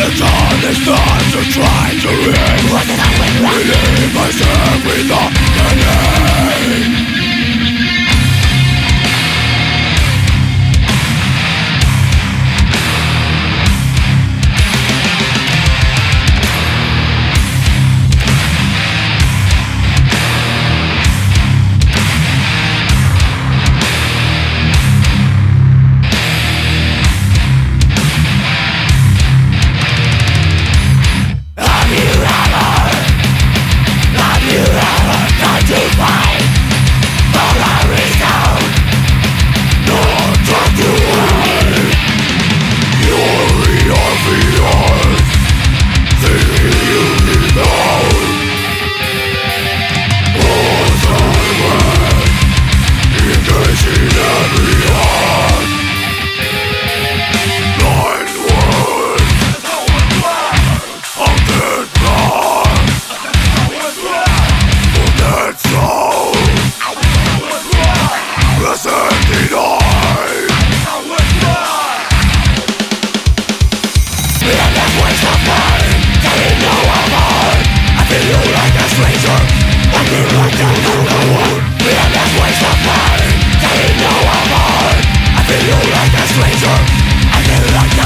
It's all this time to try to live Believe myself without the name I feel like I know a stranger. We are not They I'm I feel you like a stranger I feel like